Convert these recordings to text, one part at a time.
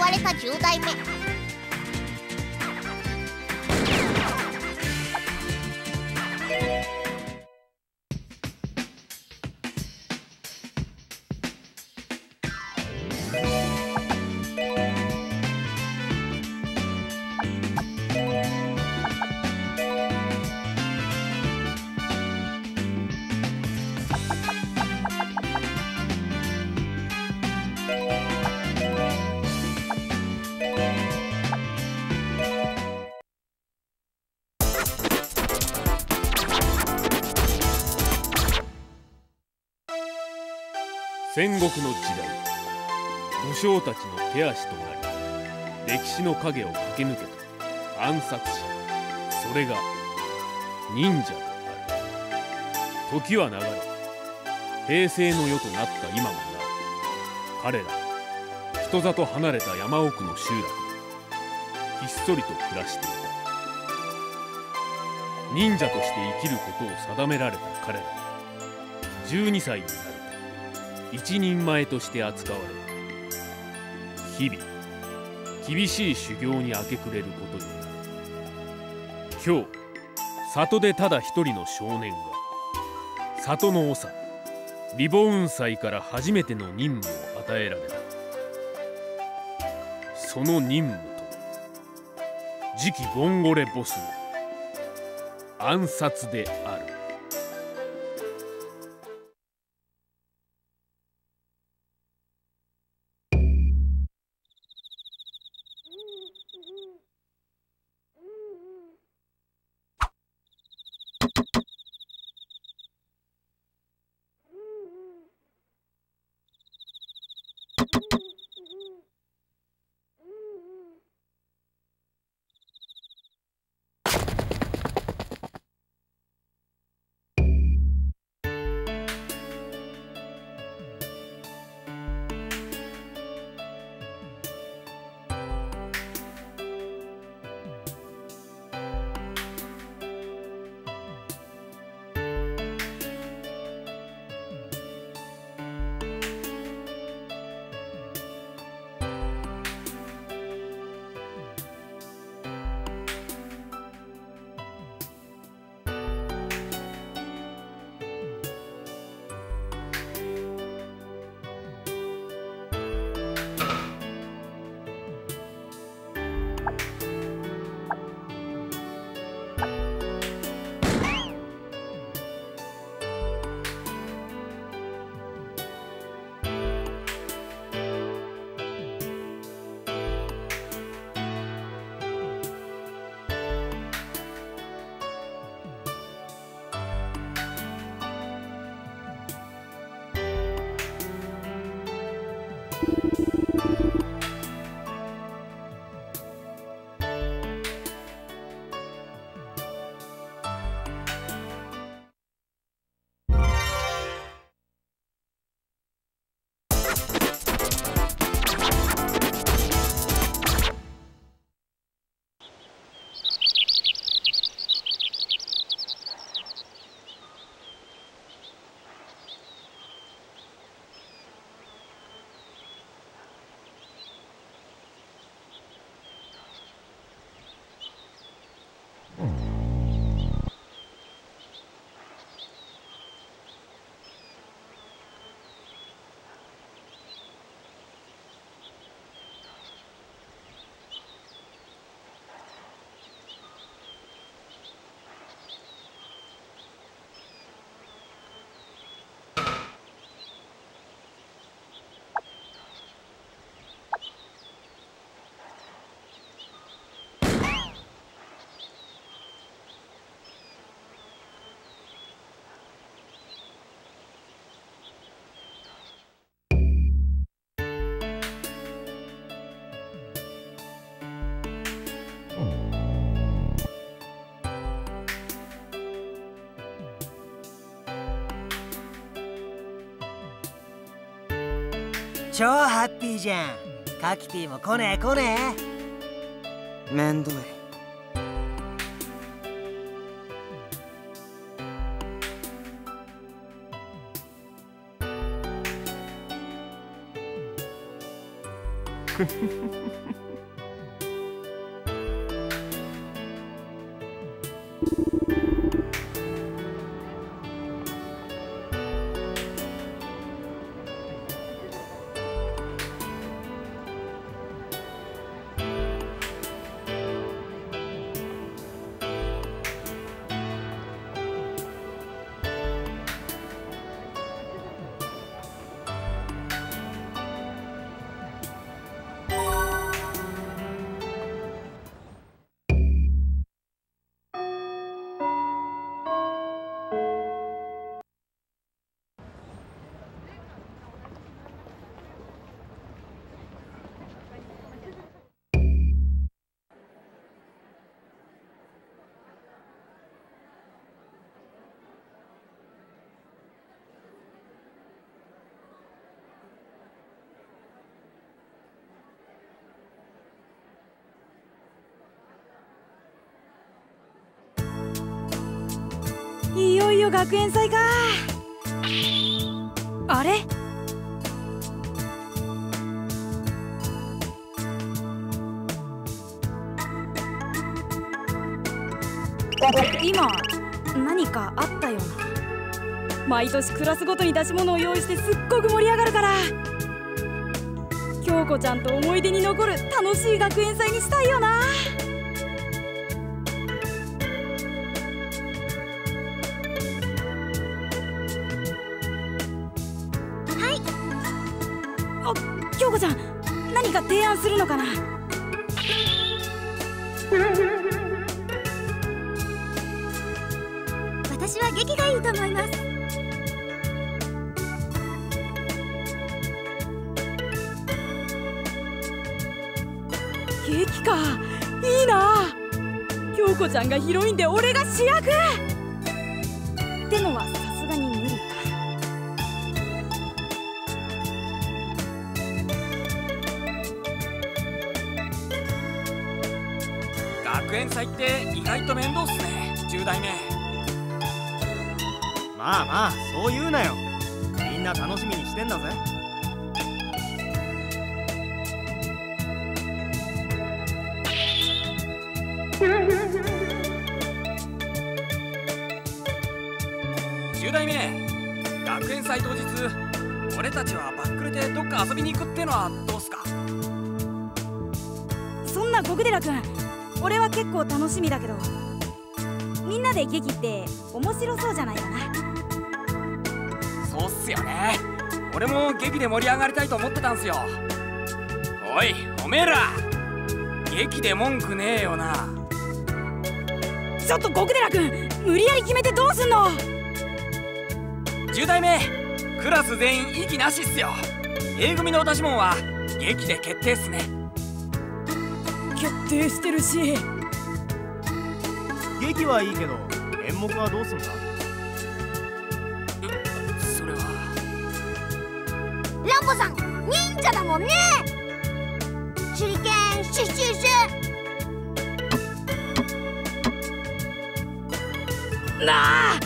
われた10代目。戦国の時代武将たちの手足となり歴史の影を駆け抜けた暗殺者それが忍者である時は流れ平成の世となった今もな彼ら人里離れた山奥の集落でひっそりと暮らしていた。忍者として生きることを定められた彼ら。12歳になる一人前として扱われ日々厳しい修行に明け暮れることになる今日里でただ一人の少年が里の長リボウン祭から初めての任務を与えられた。その任務と次期ボンゴレボス。の暗殺である。超ハッピーじゃんカキピーも来ねえ来ねえめんいフフフフ。学園祭か。あれ？今何かあったような。毎年クラスごとに出し物を用意してすっごく盛り上がるから。京子ちゃんと思い出に残る楽しい学園祭にしたいよな。はい京子ちゃん何か提案するのかな？私は劇がいいと思います。劇か。いいな。京子ちゃんがヒロインで俺が主役。外と面倒っすね10代目。まあまあそう言うなよ。みんな楽しみにしてんだぜ。10代目学園祭当日俺たちはバックルでどっか遊びに行くってのはどうすか？そんな極寺君俺は結構楽しみだけどみんなで劇って面白そうじゃないよな。そうっすよね。俺も劇で盛り上がりたいと思ってたんすよ。おいおめえら。劇で文句ねえよな。ちょっと極寺君無理やり決めてどうすんの？10代目クラス全員息なしっすよ。A 組の出し物は劇で決定っすね決定してるし。劇はいいけど演目はどうすんだ？それは。ランボさん忍者だもんね。手裏剣シュッシュッシュ。なあ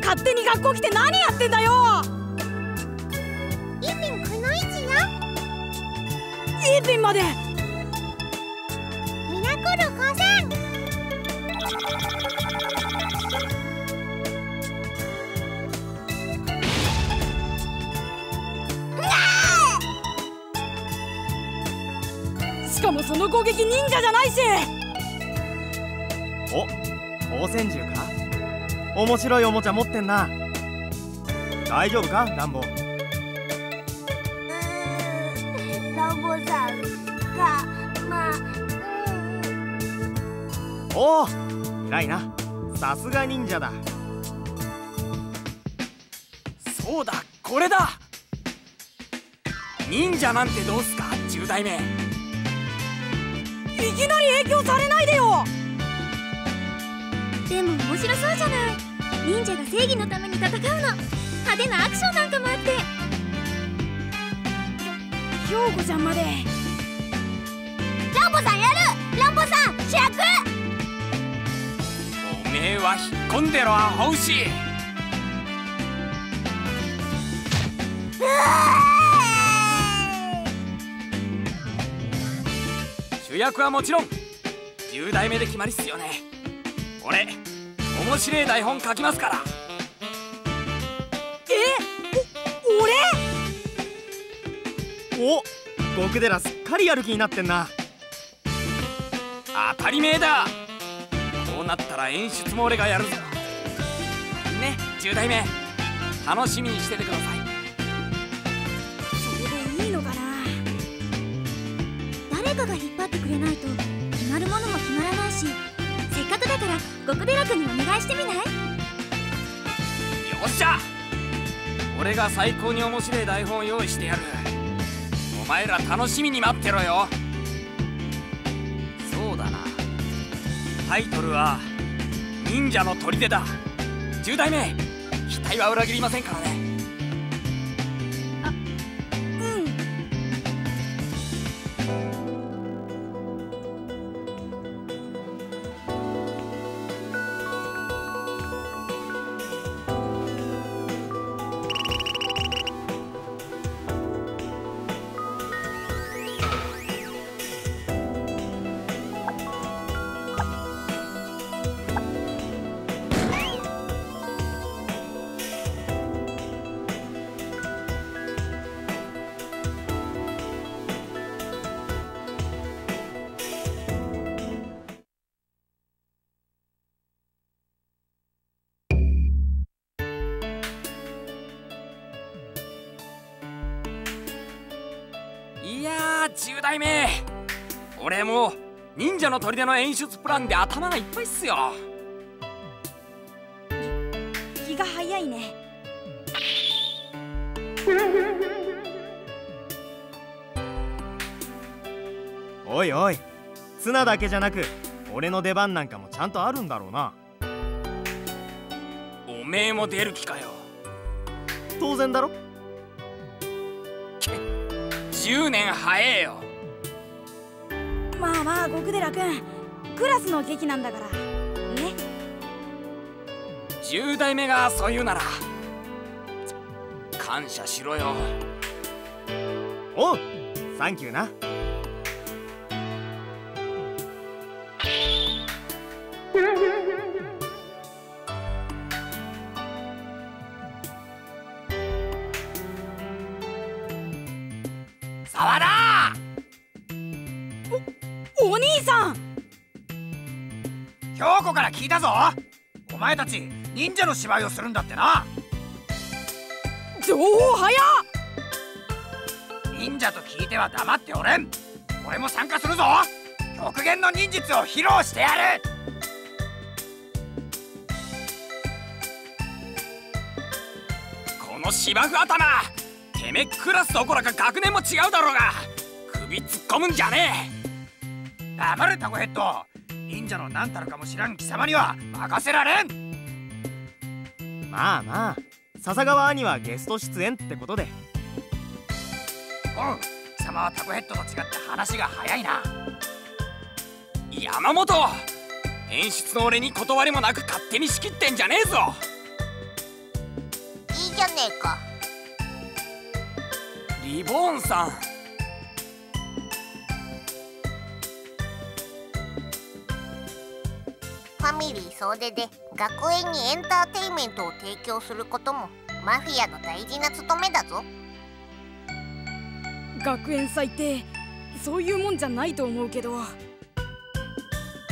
勝手に学校来て何やってんだよ。一品くのいちや一品までの攻撃忍者じゃないし。お光線銃か？面白いおもちゃ持ってんな。大丈夫か？ランボランボさんがまあうん。おお偉いな。さすが忍者だ。そうだこれだ。忍者なんてどうすか？10代目いきなり影響されないでよ。でも面白そうじゃない。忍者が正義のために戦うの。派手なアクションなんかもあって。京子ちゃんまで。ランボさんやる。ランボさん主役。おめえは引っ込んでろアホ牛。う主役はもちろん。10代目で決まりっすよね。俺面白い台本書きますから。え？お俺？お極寺すっかりやる気になってんな。当たり前だ。こうなったら演出も俺がやるぞ。ね10代目。楽しみにしててくださいれないと決まるものも決まらないしせっかくだから極寺君にお願いしてみないよっしゃ俺が最高に面白い台本を用意してやるお前ら楽しみに待ってろよそうだなタイトルは「忍者の砦」だ10代目期待は裏切りませんからねいやー10代目俺もう忍者の砦の演出プランで頭がいっぱいっすよ。気が早いね。おいおいツナだけじゃなく俺の出番なんかもちゃんとあるんだろうな。おめえも出る気かよ。当然だろ10年早えよ。まあまあ極寺君クラスの劇なんだから。ね。10代目がそう言うなら感謝しろよ。おうサンキューな沢田お兄さん。京子から聞いたぞ。お前たち忍者の芝居をするんだってな。情報早っ。忍者と聞いては黙っておれん。俺も参加するぞ。極限の忍術を披露してやる。この芝生頭てめえクラスどころか学年も違うだろうが。首突っ込むんじゃね黙れタコヘッド。忍者の何たるかも知らん貴様には任せられん。まあまあ笹川兄はゲスト出演ってことで。おう貴様はタコヘッドと違って話が早いな。え山本演出の俺に断りもなく勝手に仕切ってんじゃねえぞ。いいじゃねえかリボーンさん。ファミリー総出で学園にエンターテインメントを提供することもマフィアの大事な務めだぞ。学園祭ってそういうもんじゃないと思うけど。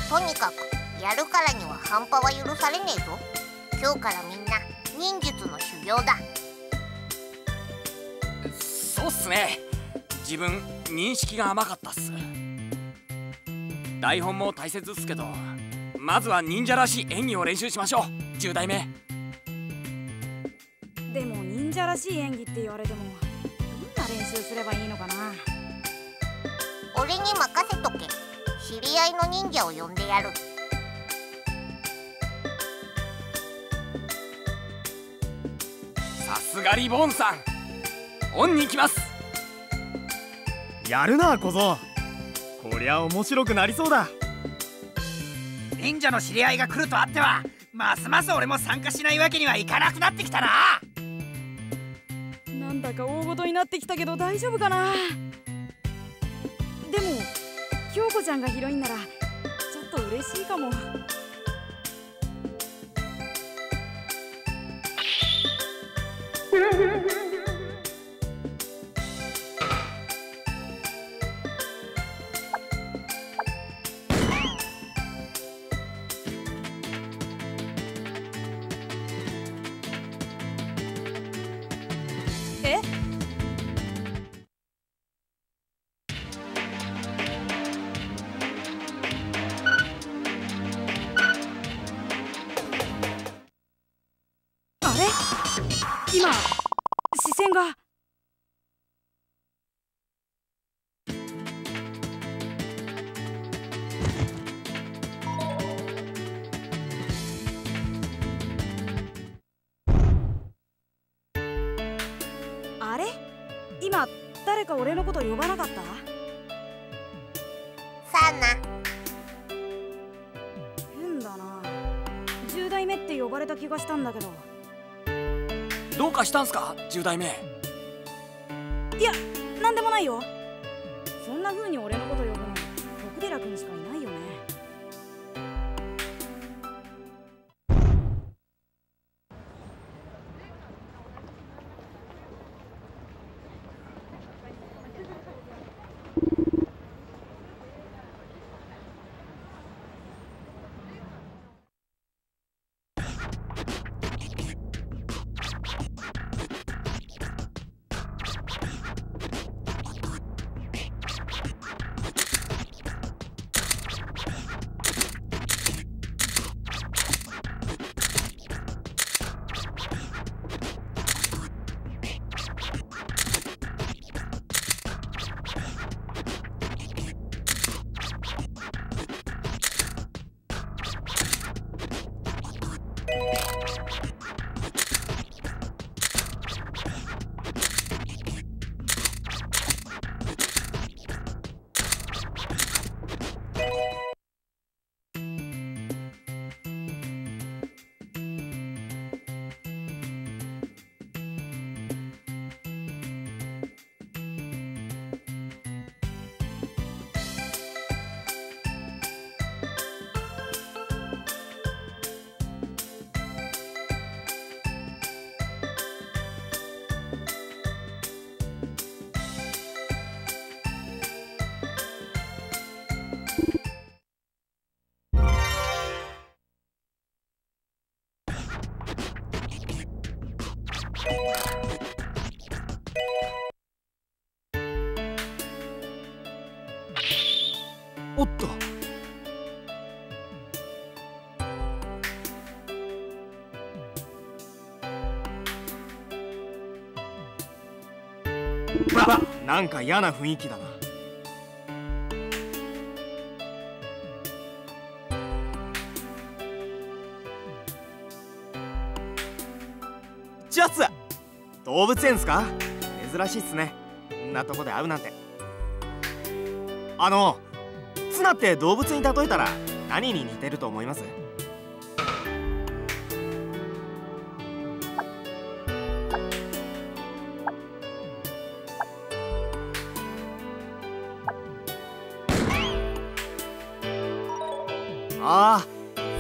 とにかくやるからには半端は許されねえぞ。今日からみんな忍術の修行だそうっすね。自分認識が甘かったっす。台本も大切っすけどまずは忍者らしい演技を練習しましょう。10代目。でも忍者らしい演技って言われてもどんな練習すればいいのかな。俺に任せとけ。知り合いの忍者を呼んでやる。さすがリボーンさんオンに行きます。やるな小僧。こりゃ面白くなりそうだ。忍者の知り合いが来るとあってはますます俺も参加しないわけにはいかなくなってきたな。なんだか大ごとになってきたけど大丈夫かな。でも京子ちゃんがヒロインならちょっと嬉しいかも。え か俺のこと呼ばなかった？さあな変だな。10代目って呼ばれた気がしたんだけど。どうかしたんすか？10代目。いやなんでもないよ。そんな風に俺のこと呼ぶの徳寺君しかいないなんか嫌な雰囲気だな。ジャス動物園っすか？珍しいっすね。こんなとこで会うなんて。あのツナって動物に例えたら何に似てると思います？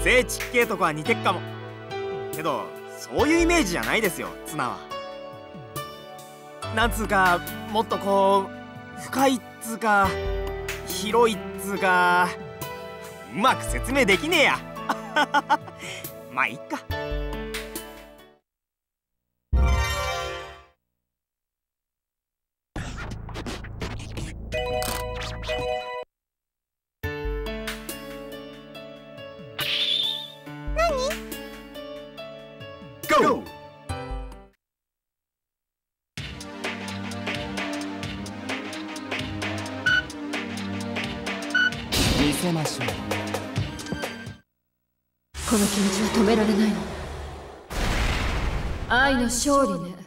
聖地系とかは似てっかも。けどそういうイメージじゃないですよ綱は。なんつうかもっとこう深いっつうか広いっつうかうまく説明できねえや。まあいっか。せましょう。この気持ちは止められないの。愛の勝利ね。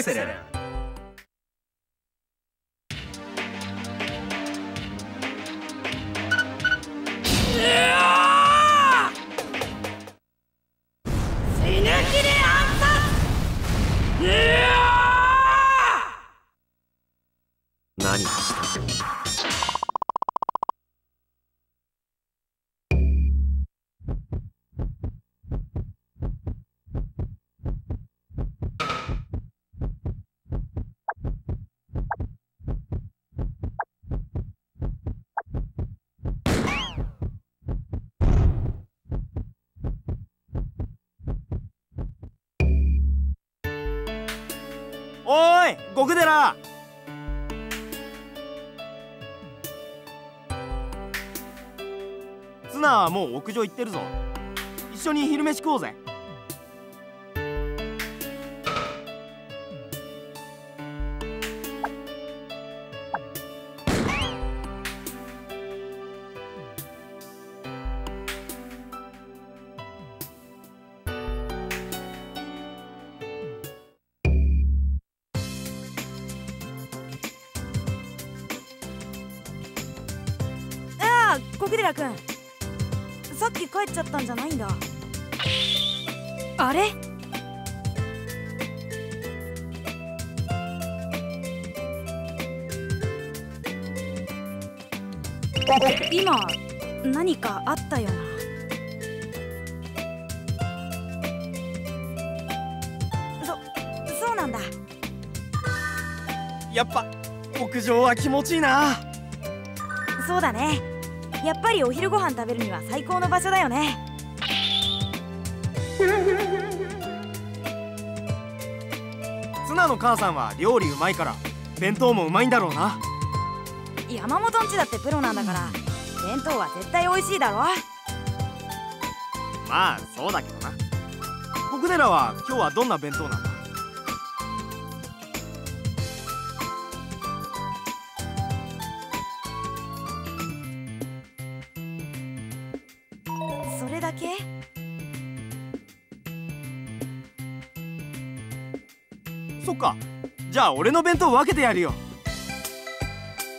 エクセレンもう屋上行ってるぞ。一緒に昼飯食おうぜ。ああ小寺君。っき帰っちゃったんじゃないんだ。あれ？今何かあったよな。そそうなんだ。やっぱ屋上は気持ちいいな。そうだねやっぱりお昼ご飯食べるには最高の場所だよね。ツナの母さんは料理うまいから弁当もうまいんだろうな。山本んちだってプロなんだから弁当は絶対美味しいだろ。まあそうだけどな。極寺は今日はどんな弁当なんゃあ俺の弁当分けてやるよ。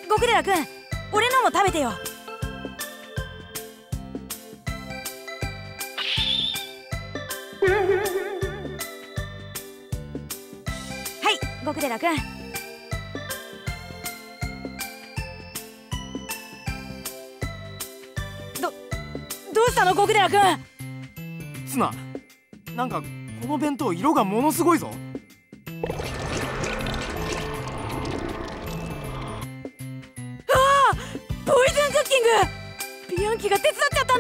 極寺君俺のも食べてよ。はい極寺君。どどうしたの極寺君？ツナなんかこの弁当色がものすごいぞ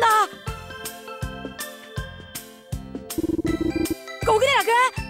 だ。小暮君